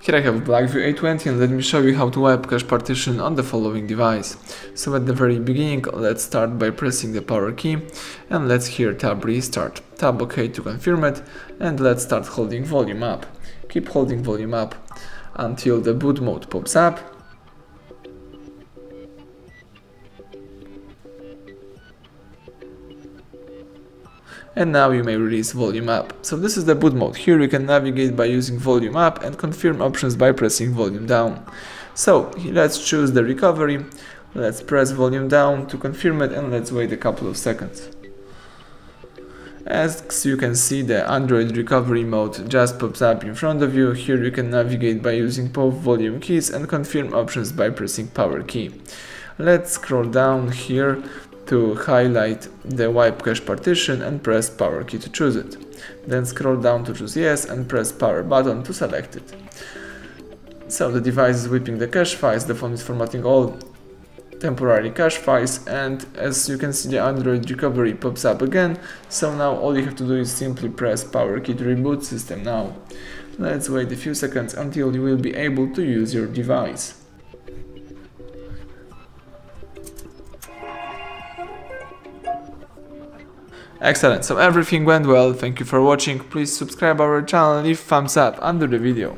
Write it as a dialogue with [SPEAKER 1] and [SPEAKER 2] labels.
[SPEAKER 1] Here I have Blackview A20 and let me show you how to wipe cache partition on the following device. So at the very beginning, let's start by pressing the power key and let's here tab restart. Tab OK to confirm it and let's start holding volume up. Keep holding volume up until the boot mode pops up and now you may release volume up. So this is the boot mode. Here you can navigate by using volume up and confirm options by pressing volume down. So let's choose the recovery, let's press volume down to confirm it and let's wait a couple of seconds. As you can see the Android recovery mode just pops up in front of you, here you can navigate by using both volume keys and confirm options by pressing power key. Let's scroll down here to highlight the wipe cache partition and press power key to choose it. Then scroll down to choose yes and press power button to select it. So the device is whipping the cache files, the phone is formatting all temporary cache files and as you can see the Android recovery pops up again so now all you have to do is simply press power key to reboot system now. Let's wait a few seconds until you will be able to use your device. Excellent, so everything went well, thank you for watching, please subscribe our channel. And leave thumbs up under the video.